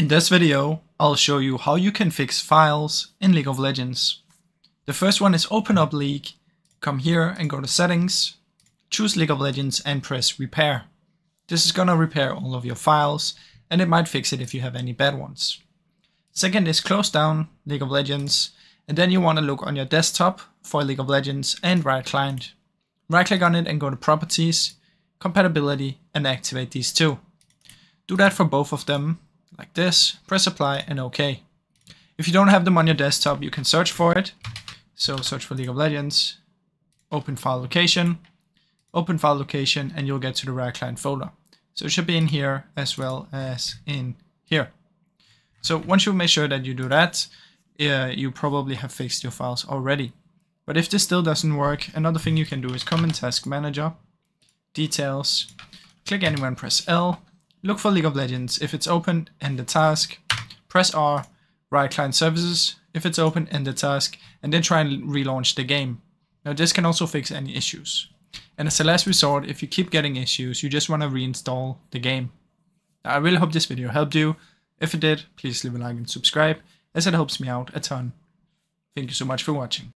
In this video, I'll show you how you can fix files in League of Legends. The first one is open up League, come here and go to settings, choose League of Legends and press repair. This is gonna repair all of your files and it might fix it if you have any bad ones. Second is close down League of Legends and then you wanna look on your desktop for League of Legends and Riot Client. Right click on it and go to properties, compatibility and activate these two. Do that for both of them like this, press apply and OK. If you don't have them on your desktop, you can search for it. So search for League of Legends, open file location, open file location, and you'll get to the Riot Client folder. So it should be in here as well as in here. So once you make sure that you do that, uh, you probably have fixed your files already. But if this still doesn't work, another thing you can do is come in Task Manager, Details, click anywhere and press L, look for League of Legends. If it's open, end the task, press R, Riot Client Services. If it's open, end the task, and then try and relaunch the game. Now this can also fix any issues. And as a last resort, if you keep getting issues, you just want to reinstall the game. Now, I really hope this video helped you. If it did, please leave a like and subscribe, as it helps me out a ton. Thank you so much for watching.